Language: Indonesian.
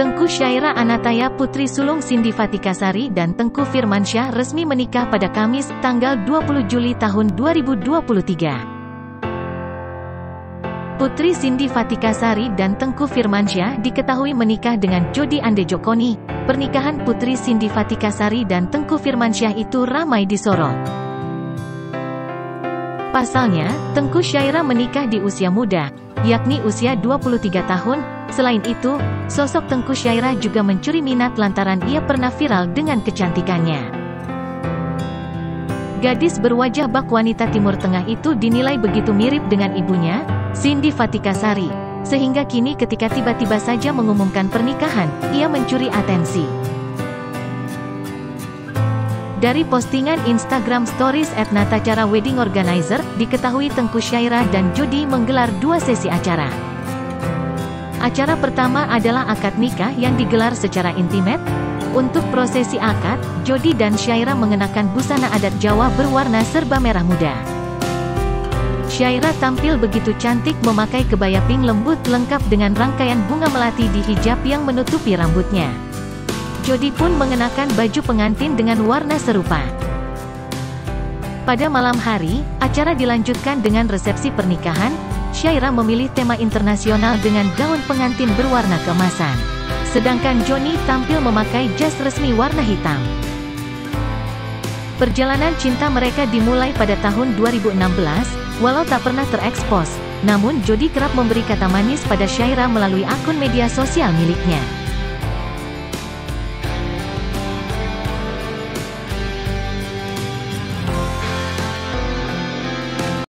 Tengku Syaira Anataya Putri Sulung Cindy Fatikasari dan Tengku Firmansyah resmi menikah pada Kamis, tanggal 20 Juli tahun 2023. Putri Cindy Fatikasari dan Tengku Firmansyah diketahui menikah dengan Jody Ande Jokoni. Pernikahan Putri Cindy Fatikasari dan Tengku Firmansyah itu ramai disorot. Pasalnya, Tengku Syaira menikah di usia muda, yakni usia 23 tahun, Selain itu, sosok Tengku Syairah juga mencuri minat lantaran ia pernah viral dengan kecantikannya. Gadis berwajah bak wanita Timur Tengah itu dinilai begitu mirip dengan ibunya, Cindy Fatikasari, sehingga kini ketika tiba-tiba saja mengumumkan pernikahan, ia mencuri atensi. Dari postingan Instagram Stories at Natacara Wedding Organizer, diketahui Tengku Syairah dan Jody menggelar dua sesi acara. Acara pertama adalah akad nikah yang digelar secara intimate. Untuk prosesi akad, Jody dan Syaira mengenakan busana adat Jawa berwarna serba merah muda. Syaira tampil begitu cantik memakai kebaya pink lembut lengkap dengan rangkaian bunga melati di hijab yang menutupi rambutnya. Jody pun mengenakan baju pengantin dengan warna serupa. Pada malam hari, acara dilanjutkan dengan resepsi pernikahan, Syaira memilih tema internasional dengan gaun pengantin berwarna keemasan. Sedangkan Johnny tampil memakai jas resmi warna hitam. Perjalanan cinta mereka dimulai pada tahun 2016, walau tak pernah terekspos. Namun Jody kerap memberi kata manis pada Syaira melalui akun media sosial miliknya.